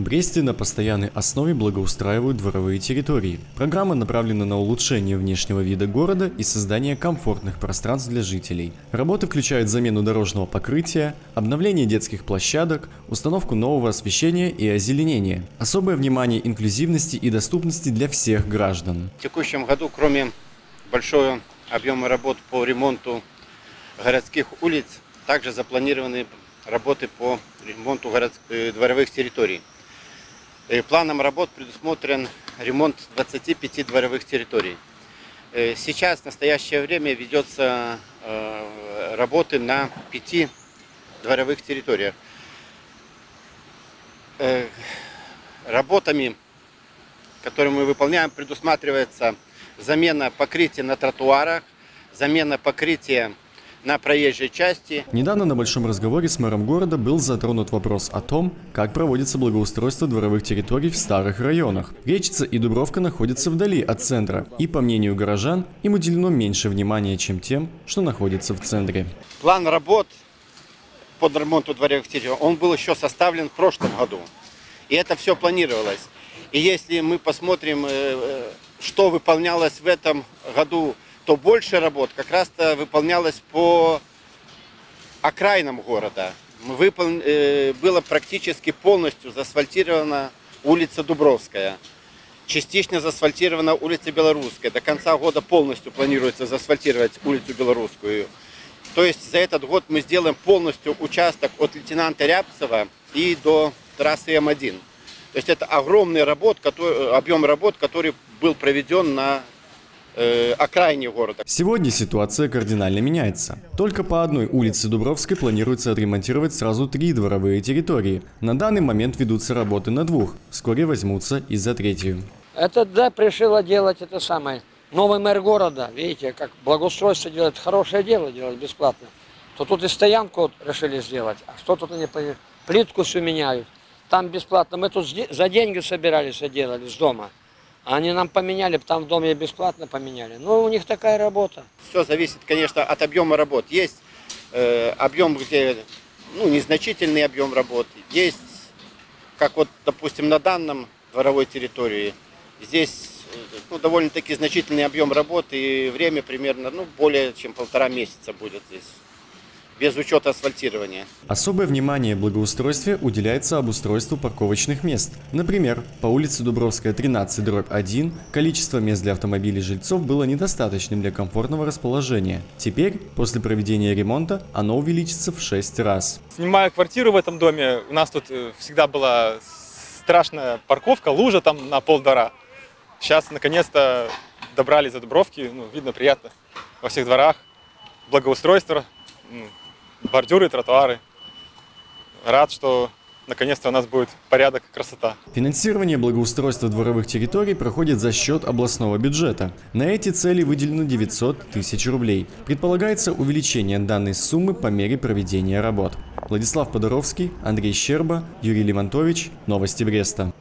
Бресте на постоянной основе благоустраивают дворовые территории. Программа направлена на улучшение внешнего вида города и создание комфортных пространств для жителей. Работы включают замену дорожного покрытия, обновление детских площадок, установку нового освещения и озеленение. Особое внимание инклюзивности и доступности для всех граждан. В текущем году, кроме большого объема работ по ремонту городских улиц, также запланированы работы по ремонту город... э, дворовых территорий. Э, Планом работ предусмотрен ремонт 25 дворовых территорий. Э, Сейчас, в настоящее время, ведется э, работы на пяти дворовых территориях. Работами, которые мы выполняем, предусматривается замена покрытия на тротуарах, замена покрытия на проезжей части, Недавно на большом разговоре с мэром города был затронут вопрос о том, как проводится благоустройство дворовых территорий в старых районах. Речица и Дубровка находятся вдали от центра, и, по мнению горожан, им уделено меньше внимания, чем тем, что находится в центре. План работ по ремонту дворовых территорий, он был еще составлен в прошлом году. И это все планировалось. И если мы посмотрим, э, э, что выполнялось в этом году, то больше работ как раз-то выполнялось по окраинам города. Выпол- э, Было практически полностью заасфальтирована улица Дубровская. Частично заасфальтирована улица Белорусская. До конца года полностью планируется заасфальтировать улицу Белорусскую. То есть за этот год мы сделаем полностью участок от лейтенанта Рябцева и до трассы М1. То есть это огромный работ, который, объем работ, который был проведен на э, окраине города. Сегодня ситуация кардинально меняется. Только по одной улице Дубровской планируется отремонтировать сразу три дворовые территории. На данный момент ведутся работы на двух, вскоре возьмутся и за третью. Это да, решила делать это самое. Новый мэр города, видите, как благоустройство делает, хорошее дело делать бесплатно. То тут и стоянку решили сделать, а что тут они плитку все меняют. Там бесплатно. Мы тут за деньги собирались и делали с дома. Они нам поменяли, там в доме бесплатно поменяли. Ну, у них такая работа. Все зависит, конечно, от объема работ. Есть э, объем, где ну, незначительный объем работ. Есть, как вот, допустим, на данном дворовой территории, здесь э, ну, довольно-таки значительный объем работ и время примерно ну, более чем полтора месяца будет здесь, без учета асфальтирования. Особое внимание благоустройстве уделяется обустройству парковочных мест. Например, по улице Дубровская 13 дробь 1 количество мест для автомобилей жильцов было недостаточным для комфортного расположения. Теперь, после проведения ремонта, оно увеличится в 6 раз. Снимаю квартиру в этом доме. У нас тут э, всегда была страшная парковка, лужа там на полдвора. Сейчас наконец-то добрались до Дубровки. Ну, видно, приятно во всех дворах. Благоустройство, бордюры, тротуары. Рад, что наконец-то у нас будет порядок и красота. Финансирование благоустройства дворовых территорий проходит за счет областного бюджета. На эти цели выделено 900 тысяч рублей. Предполагается увеличение данной суммы по мере проведения работ. Владислав Подоровский, Андрей Щерба, Юрий Лимонтович. Новости Бреста.